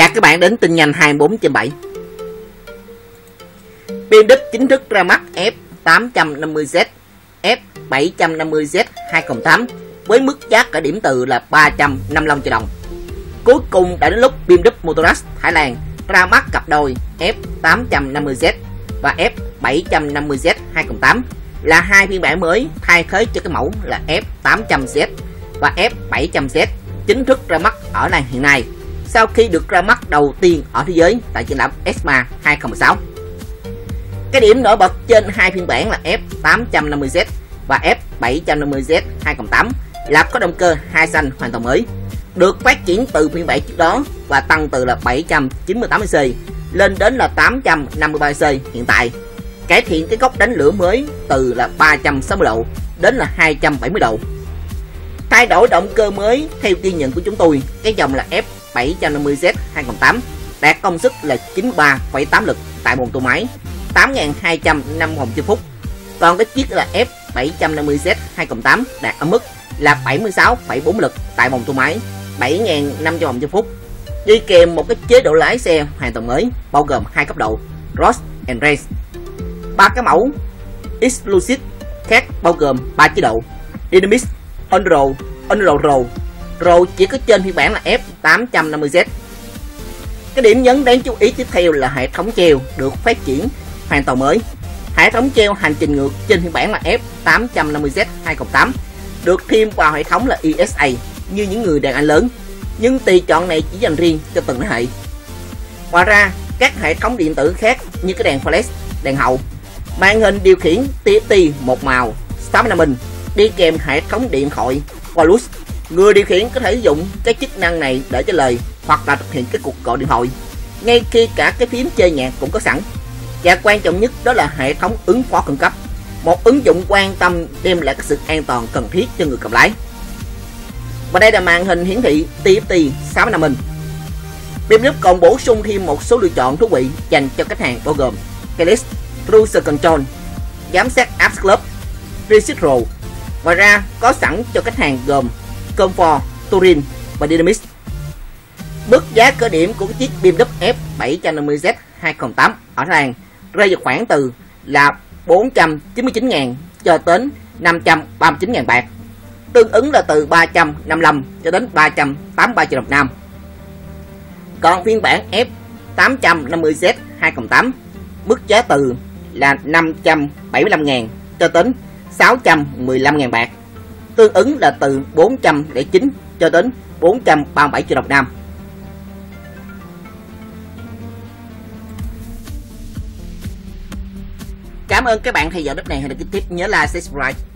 Chào các bạn đến tin nhanh 24 trên 7 Pin chính thức ra mắt F850Z F750Z 208 với mức giá cả điểm từ là 355 triệu đồng. Cuối cùng đã đến lúc BMW Motorrad Thái Lan ra mắt cặp đôi F850Z và F750Z 208 là hai phiên bản mới thay thế cho cái mẫu là F800Z và F700Z chính thức ra mắt ở này hiện nay sau khi được ra mắt đầu tiên ở thế giới tại triển lãm ESMA 2016. Cái điểm nổi bật trên hai phiên bản là F850Z và F750Z 208 là có động cơ hai xanh hoàn toàn mới, được phát triển từ phiên bản trước đó và tăng từ là 798cc lên đến là 853cc hiện tại. Cải thiện cái góc đánh lửa mới từ là 360 độ đến là 270 độ. Thay đổi động cơ mới theo ghi nhận của chúng tôi, cái dòng là f 750Z 208 đạt công suất là 93,8 lực tại một tua máy, 8.200 vòng trên phút. Còn cái chiếc là F750Z 208 đạt ở mức là 76,4 lực tại vòng tua máy, 7.500 vòng trên phút. Đi kèm một cái chế độ lái xe hoàn toàn mới bao gồm hai cấp độ Road and Race. Ba cái mẫu Exclusive khác bao gồm ba chế độ Dynamic, Enduro, Enduro Road rồi chỉ có trên phiên bản là F850Z. Cái điểm nhấn đáng chú ý tiếp theo là hệ thống treo được phát triển hoàn toàn mới. Hệ thống treo hành trình ngược trên phiên bản là F850Z 208 được thêm vào hệ thống là ESA như những người đàn anh lớn, nhưng tùy chọn này chỉ dành riêng cho từng thế hệ. Ngoài ra, các hệ thống điện tử khác như cái đèn flash, đèn hậu, màn hình điều khiển TFT một màu 65 inch đi kèm hệ thống điện thoại Bluetooth Người điều khiển có thể sử dụng cái chức năng này để trả lời hoặc là thực hiện cái cuộc gọi điện thoại ngay khi cả cái phím chơi nhạc cũng có sẵn. Và quan trọng nhất đó là hệ thống ứng phó khẩn cấp, một ứng dụng quan tâm đem lại cái sự an toàn cần thiết cho người cầm lái. Và đây là màn hình hiển thị TFT 65 inch. BMW còn bổ sung thêm một số lựa chọn thú vị dành cho khách hàng bao gồm Keyless Cruise Control, giám sát Apps Club, Reset Ngoài ra có sẵn cho khách hàng gồm Comfort, Turin và Dynamics. Mức giá cơ điểm của chiếc BMW F750Z 208 ở Thái rơi vào khoảng từ là 499.000 cho đến 539.000 bạc, tương ứng là từ 355 cho đến 383 triệu đồng Nam. Còn phiên bản F850Z 208 mức giá từ là 575.000 cho đến 615.000 bạc tương ứng là từ 409 cho đến 437 triệu đồng Nam. Cảm ơn các bạn theo dõi clip này. Hãy đăng ký tiếp nhớ like, subscribe